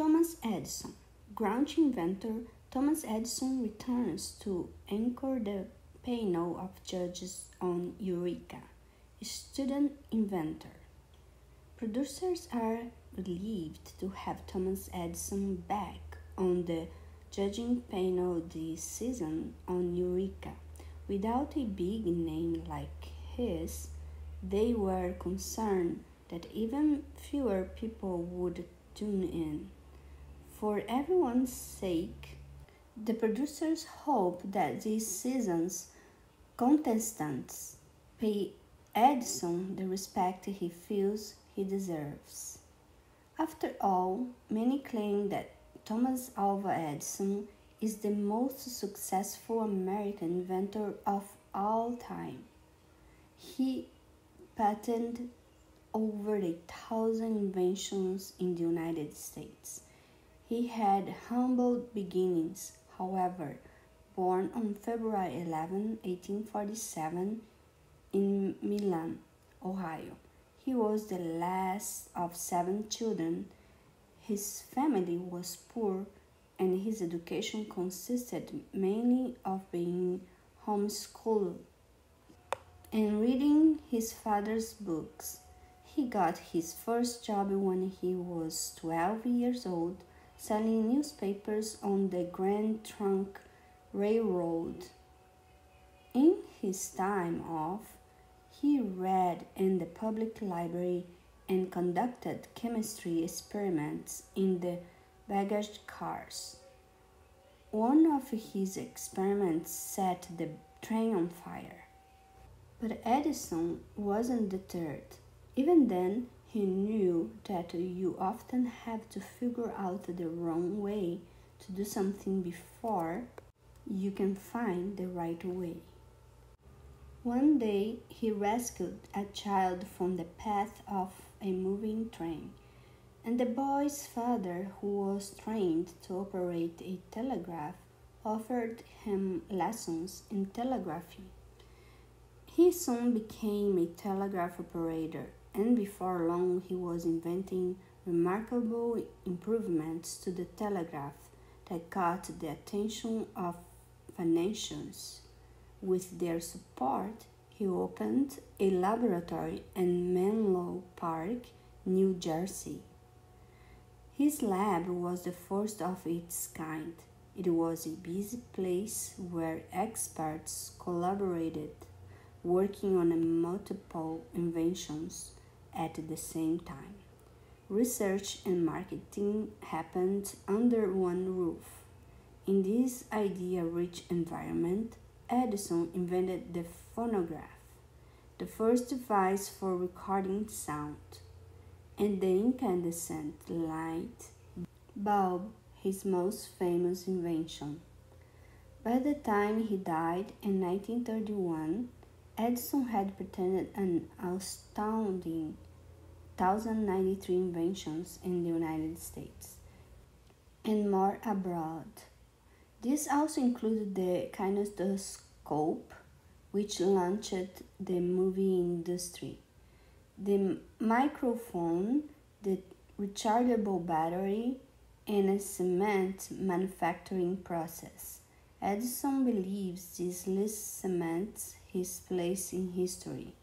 Thomas Edison. Ground inventor Thomas Edison returns to anchor the panel of judges on Eureka. Student inventor. Producers are relieved to have Thomas Edison back on the judging panel this season on Eureka. Without a big name like his, they were concerned that even fewer people would tune in. For everyone's sake, the producers hope that this season's contestants pay Edison the respect he feels he deserves. After all, many claim that Thomas Alva Edison is the most successful American inventor of all time. He patented over a thousand inventions in the United States. He had humble beginnings, however, born on February 11, 1847, in Milan, Ohio. He was the last of seven children. His family was poor and his education consisted mainly of being homeschooled and reading his father's books. He got his first job when he was 12 years old, selling newspapers on the Grand Trunk Railroad. In his time off, he read in the public library and conducted chemistry experiments in the baggage cars. One of his experiments set the train on fire. But Edison wasn't deterred. Even then, he knew that you often have to figure out the wrong way to do something before you can find the right way. One day, he rescued a child from the path of a moving train, and the boy's father, who was trained to operate a telegraph, offered him lessons in telegraphy. He soon became a telegraph operator, and before long he was inventing remarkable improvements to the telegraph that caught the attention of financiers. With their support, he opened a laboratory in Menlo Park, New Jersey. His lab was the first of its kind. It was a busy place where experts collaborated working on multiple inventions at the same time. Research and marketing happened under one roof. In this idea rich environment, Edison invented the phonograph, the first device for recording sound, and the incandescent light bulb, his most famous invention. By the time he died in 1931, Edison had patented an astounding 1,093 inventions in the United States and more abroad. This also included the kinetoscope, which launched the movie industry, the microphone, the rechargeable battery, and a cement manufacturing process. Edison believes this list cements his place in history.